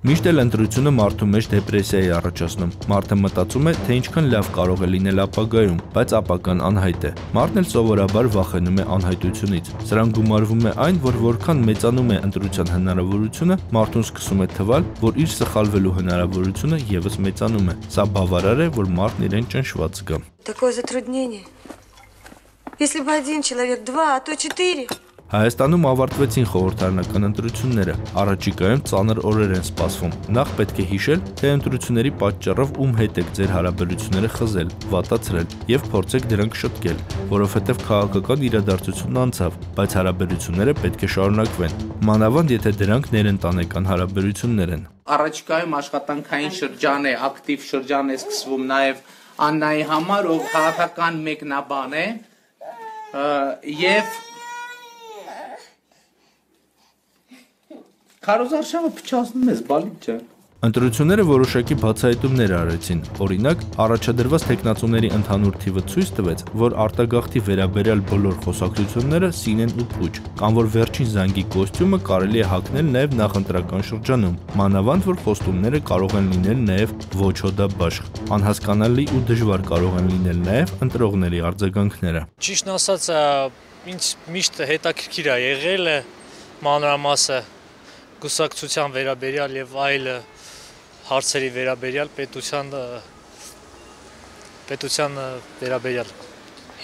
Միշտ էլ ընտրությունը մարդու մեջ դեպրեսիա է առաջացնում։ Մարդը մտածում է, թե ինչքան լավ կարող է լինել ապագայում, բայց ապագան անհայտ է։ Մարդն էլ սովորաբար վախենում է անհայտությունից։ Սրան գումարվում է այն, որ որքան մեծանում է ընտրության հնարավորությունը, մարդուն սկսում է թվալ, որ իր սխալվելու հնարավորությունը եւս մեծանում է։ Սա բավարար է, որ մարդն իրեն ճնշված զգա։ Такое затруднение. Если бы один человек, два, а то четыре. Հայաստանում ավարտվեցին խորհրդարանական ընտրությունները։ Առաջիկայում ծանր օրեր են սպասվում։ Նախ պետք է հիշել, թե ընտրությունների պատճառով ում հետ եք ձեր հարաբերությունները խզել, վատացրել եւ փորձեք դրանք շտկել, որովհետեւ քաղաքական իրադարձությունն անցավ, բայց հարաբերությունները պետք է շարունակվեն։ Մանավանդ եթե դրանք ներընտանեկան հարաբերություններ են։ Առաջիկայում աշխատանքային շրջան է, ակտիվ շրջան է սկսվում նաև Աննայի համար, ով քաղաքական մեկնաբան է եւ Քարոզարշավը փչացնում ես, բալիկ ջան։ Ընտրությունները որոշակի բացահայտումներ արեցին։ Օրինակ, առաջադրված տեխնացուների ընդհանուր թիվը ցույց տվեց, որ արտագաղթի վերաբերյալ բոլոր խոսակցությունները սին են ու փուչ, կամ որ վերջին զանգի կոստյումը կարելի է հագնել նաև նախընտրական շրջանում, մանավանդ որ խոստումները կարող են լինել նաև ոչ հոդաբաշխ։ Անհասկանալի ու դժվար կարող են լինել նաև ընտրողների արձագանքները։ Ճիշտ ասած, ինձ միշտ հետաքրքիր է եղել մանրամասը գուսակցության վերաբերյալ եւ այլ հարցերի վերաբերյալ պետության պետության վերաբերյալ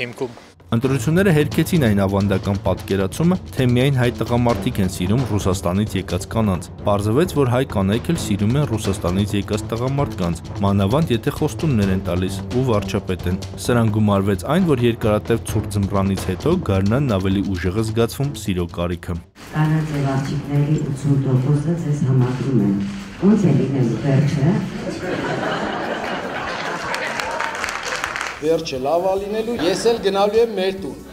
հիմքում Ընտրությունները հերքեցին այն ավանդական պատկերացումը, թե միայն հայ տղամարդիկ են սիրում Ռուսաստանից եկած կանանց։ Պարզվեց, որ հայ կանայք էլ սիրում են Ռուսաստանից եկած տղամարդկանց, մանավանդ եթե խոստումներ են տալիս ու վարչապետ են։ Սրան գումարվեց այն, որ երկարատև ցուրտ ձմռանից հետո գարնանն ավելի ուժեղ է զգացվում սիրո կարիքը։ Կանանց եւ աղջիկների 80%-ը ձեզ համակրում են։ Ոնց է լինելու վերջը վերջը լավա լինելու, ես էլ գնալու եմ մեր տուն։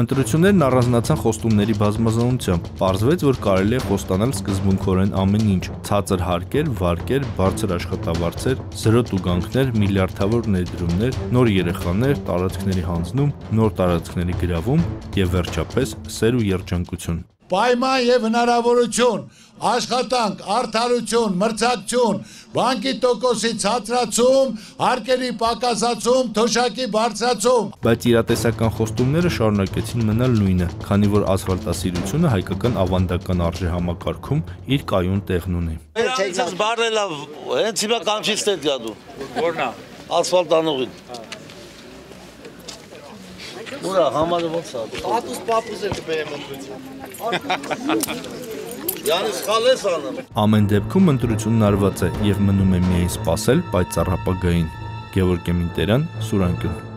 Ընտրություններն առանձնացան խոստումների բազմազանությամբ։ Պարզվեց, որ կարելի է խոստանալ սկզբունքորեն ամեն ինչ՝ ցածր հարկեր, վարկեր, բարձր աշխատավարձեր, զրո տուգանքներ, միլիարդավոր ներդրումներ, նոր երեխաներ, տարածքների հանձնում, նոր տարածքների գրավում եւ վերջապես սեր ու երջանկություն պայման եւ հնարավորություն աշխատանք, արդարություն, մրցակցություն, բանկի տոկոսի ցածրացում, հարկերի պակասացում, թոշակի բարձրացում։ Բայց իրատեսական խոստումները շարունակեցին մնալ նույնը, քանի որ ասֆալտասիրությունը հայկական ավանդական արժե համակարգում իր կայուն տեղն ունի։ Չեք բարելա, հենց հիմա կանչից տետ գադու։ Որնա։ Ասֆալտանողին։ Ուրա, համարը ոնց է։ Պատուս պապուս էլ կբերեմ ընտրություն։ Յանս խալես անում։ Ամեն դեպքում ընտրությունն արված է եւ մնում է միայն սпасել պայծառ ապագային։ Գևորգ Կեմինտերյան, Սուրանյուն։